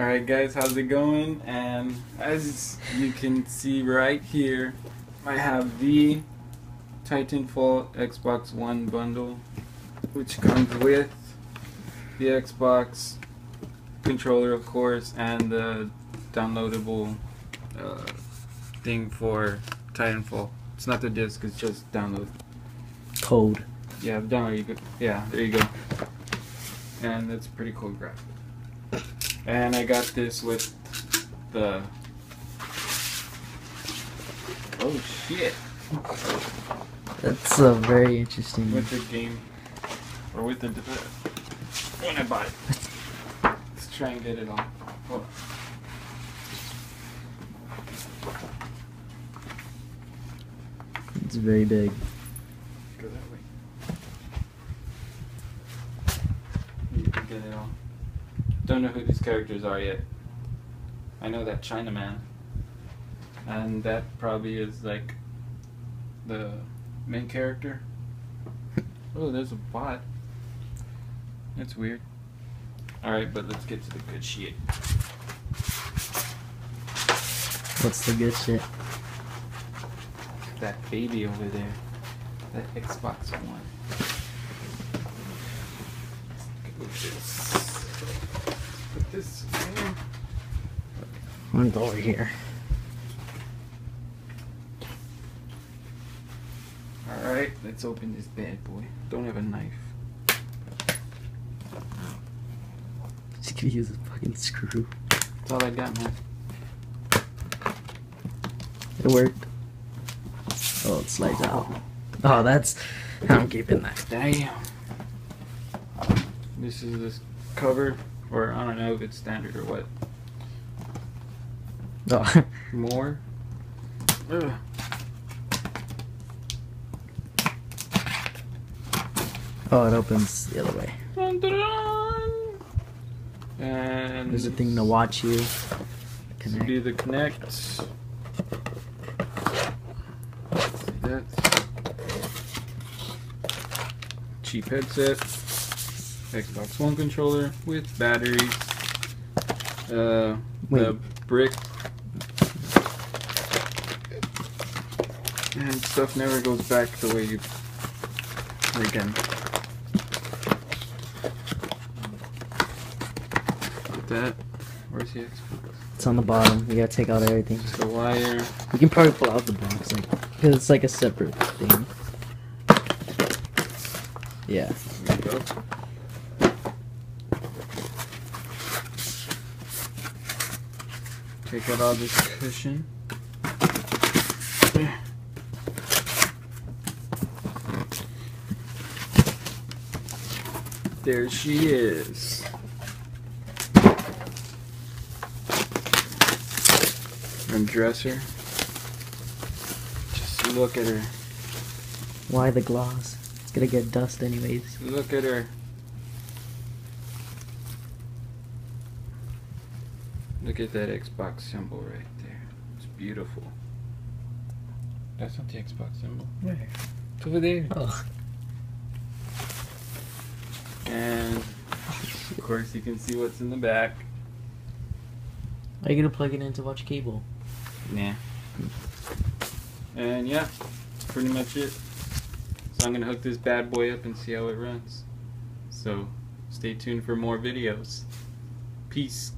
Alright guys, how's it going? And as you can see right here, I have the Titanfall Xbox One bundle, which comes with the Xbox controller of course, and the downloadable uh, thing for Titanfall. It's not the disc, it's just download. Code. Yeah, download you go. Yeah, there you go. And that's pretty cool graphic. And I got this with the. Oh shit! That's a very interesting. With the game, or with the. When I bought it. Let's try and get it on. Hold on. It's very big. Go that way. You can get it on. Don't know who these characters are yet. I know that Chinaman. And that probably is like the main character. Oh, there's a bot. That's weird. Alright, but let's get to the good shit. What's the good shit? That baby over there. That Xbox One. Look at this. Put this in. One's over here. Alright, let's open this bad boy. Don't have a knife. She could use a fucking screw. That's all I got, man. It worked. Oh, it slides out. Oh, that's. I'm keeping that. Damn. This is this cover, or I don't know if it's standard or what. Oh, More. Ugh. oh, it opens the other way. Dun, dun, dun. And There's a thing to watch you. This would be the Kinect. See that? Cheap headset. Xbox One controller with batteries. Uh, the brick. And stuff never goes back the way you freaking. Get that. Where's the Xbox? It's on the bottom. You gotta take out everything. Just the wire. You can probably pull out the box, like, because it's like a separate thing. Yeah. There you go. Take out all this cushion. There she is. Undress her. Just look at her. Why the gloss? It's gonna get dust anyways. Look at her. Look at that Xbox symbol right there. It's beautiful. That's not the Xbox symbol. Where? It's over there. Oh. And of course you can see what's in the back. Are you gonna plug it in to watch cable? Nah. And yeah, that's pretty much it. So I'm gonna hook this bad boy up and see how it runs. So stay tuned for more videos. Peace.